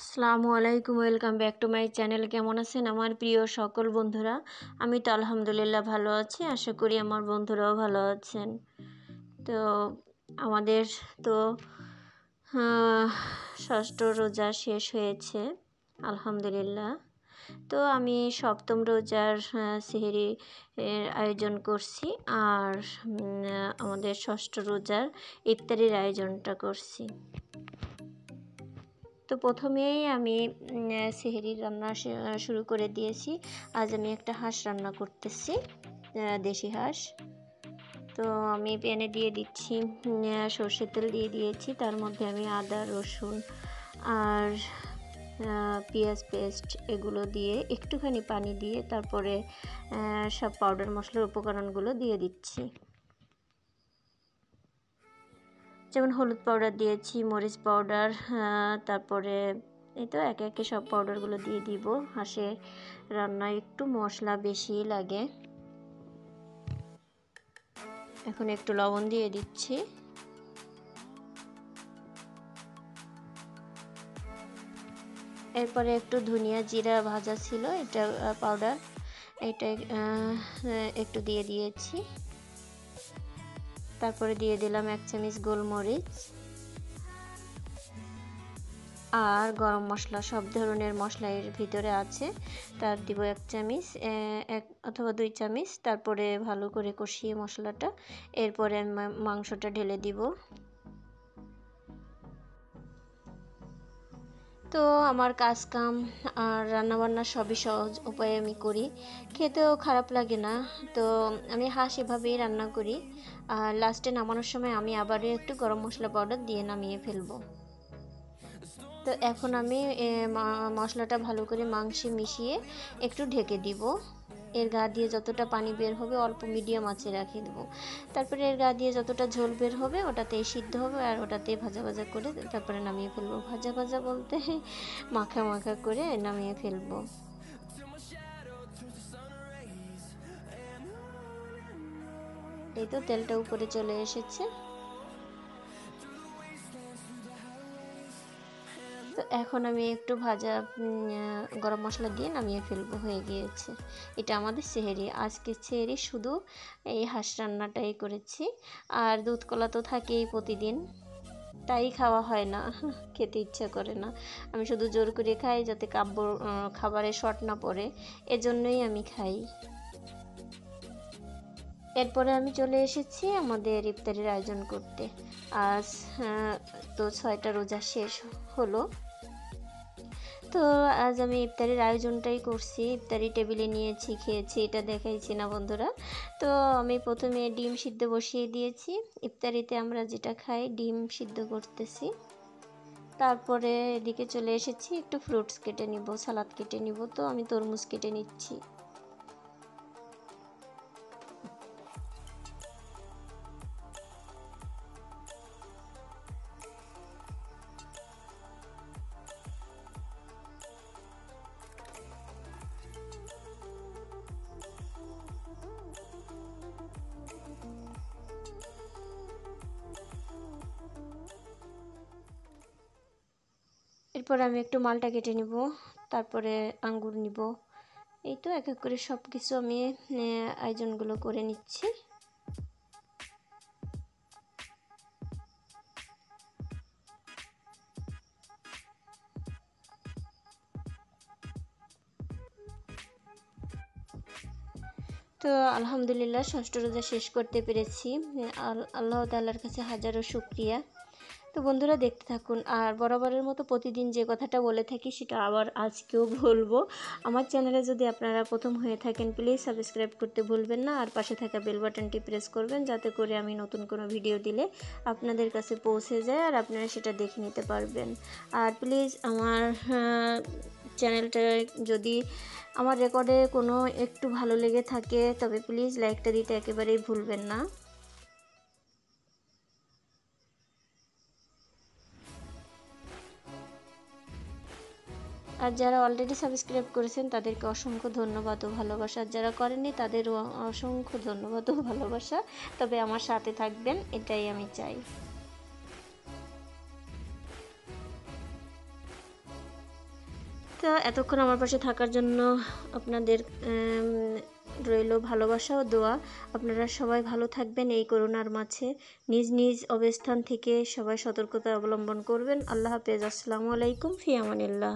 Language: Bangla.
আসসালামু আলাইকুম, welcome back to my channel. কেমন আছেন আমার প্রিয় সকল বন্ধুরা? আমি তো আলহামদুলিল্লাহ ভালো আছি, আশা করি আমার বন্ধুরাও ভালো আছেন। তো আমাদের তো ষষ্ঠ রোজা শেষ হয়েছে, আলহামদুলিল্লাহ। তো আমি সপ্তম রোজার সেহেরি আয়োজন করছি আর আমাদের ষষ্ঠ রোজার ইফতারির আয়োজনটা করছি। তো প্রথমেই আমি সেহেরির রান্না শুরু করে দিয়েছি। আজ আমি একটা হাঁস রান্না করতেছি দেশি হাঁস। তো আমি প্যানে দিয়ে দিচ্ছি সর্ষের তেল দিয়ে দিয়েছি। তার মধ্যে আমি আদা, রসুন আর পেঁয়াজ পেস্ট এগুলো দিয়ে একটুখানি পানি দিয়ে তারপরে সব পাউডার মশলার উপকরণগুলো দিয়ে দিচ্ছি। যেমন হলুদ পাউডার দিয়েছি, মরিচ পাউডার তারপরে এই তো একে একে সব পাউডারগুলো দিয়ে দিব। হাঁসের রান্নায় একটু মশলা বেশি লাগে। এখন একটু লবণ দিয়ে দিচ্ছি। এরপরে একটু ধনিয়া জিরা ভাজা ছিল, এটা পাউডার এটা একটু দিয়ে দিয়েছি। তারপরে দিয়ে দিলাম এক চামচ গোলমরিচ আর গরম মশলা, সব ধরনের মশলা এর ভিতরে আছে। তার দিব এক চামচ এক অথবা দুই চামচ। তারপরে ভালো করে কষিয়ে মশলাটা, এরপরে মাংসটা ঢেলে দিব। তো আমার কাজ কাম আর রান্নাবান্না সবই সহজ উপায়ে আমি করি। খেতেও খারাপ লাগে না। তো আমি হাঁস এভাবেই রান্না করি। আর লাস্টে নামানোর সময় আমি আবারও একটু গরম মশলা পাউডার দিয়ে নামিয়ে ফেলব। তো এখন আমি মশলাটা ভালো করে মাংসে মিশিয়ে একটু ঢেকে দিব। এর গা দিয়ে যতটা পানি বের হবে, অল্প মিডিয়াম আঁচে রাখিয়ে দেবো। তারপরে এর গা দিয়ে যতটা ঝোল বের হবে, ওটাতেই সিদ্ধ হবে আর ওটাতে ভাজা ভাজা করে তারপরে নামিয়ে ফেলব। ভাজা ভাজা বলতে মাখা মাখা করে নামিয়ে ফেলব। এই তো তেলটা উপরে চলে এসেছে। এখন আমি একটু ভাজা গরম মশলা দিয়ে নামিয়ে ফেলব, হয়ে গিয়েছে। এটা আমাদের সেহেরি আজকে সেহেরি শুধু এই হাঁস রান্নাটাই করেছি। আর দুধ কলা তো থাকেই প্রতিদিন, তাই খাওয়া হয় না, খেতে ইচ্ছা করে না। আমি শুধু জোর করে খাই যাতে কাব্য খাবারে শর্ট না পড়ে, এজন্যই আমি খাই। এরপরে আমি চলে এসেছি আমাদের ইফতারির আয়োজন করতে। আজ তো ছয়টা রোজা শেষ হলো। তো আজ আমি ইফতারির আয়োজনটাই করছি। ইফতারি টেবিলে নিয়েছি, খেয়েছি, এটা দেখাইছি না বন্ধুরা। তো আমি প্রথমে ডিম সিদ্ধ বসিয়ে দিয়েছি। ইফতারিতে আমরা যেটা খাই, ডিম সিদ্ধ করতেছি। তারপরে এদিকে চলে এসেছি, একটু ফ্রুটস কেটে নিব সালাদ কেটে নিব। তো আমি তরমুজ কেটে নিচ্ছি। এরপর আমি একটু মালটা কেটে নিব, তারপরে আঙ্গুর নিব। এই তো এক এক করে সব কিছু আমি আয়োজনগুলো করে নিচ্ছি। তো আলহামদুলিল্লাহ, ষষ্ঠ রোজা শেষ করতে পেরেছি। আল্লাহ তাল্লার কাছে হাজারো শুক্রিয়া। তো বন্ধুরা দেখতে থাকুন। আর বরাবরের মতো প্রতিদিন যে কথাটা বলে থাকি সেটা আবার আজকেও বলব। আমার চ্যানেলে যদি আপনারা প্রথম হয়ে থাকেন প্লিজ সাবস্ক্রাইব করতে ভুলবেন না। আর পাশে থাকা বেল বাটনটি প্রেস করবেন, যাতে করে আমি নতুন কোনো ভিডিও দিলে আপনাদের কাছে পৌঁছে যায় আর আপনারা সেটা দেখে নিতে পারবেন। আর প্লিজ আমার চ্যানেলটা যদি আমার রেকর্ডে কোনো একটু ভালো লেগে থাকে, তবে প্লিজ লাইকটা দিতে একেবারেই ভুলবেন না। আর যারা অলরেডি সাবস্ক্রাইব করেছেন, তাদেরকে অসংখ্য ধন্যবাদ ও ভালোবাসা। আর যারা করেননি, তাদেরও অসংখ্য ধন্যবাদ ও ভালোবাসা। তবে আমার সাথে থাকবেন, এটাই আমি চাই। তো এতক্ষণ আমার পাশে থাকার জন্য আপনাদের রইল ভালোবাসা ও দোয়া। আপনারা সবাই ভালো থাকবেন এই করোনার মাঝে। নিজ নিজ অবস্থান থেকে সবাই সতর্কতা অবলম্বন করবেন। আল্লাহ হাফেজ। আসসালামু আলাইকুম, ফিয়ামানিল্লাহ।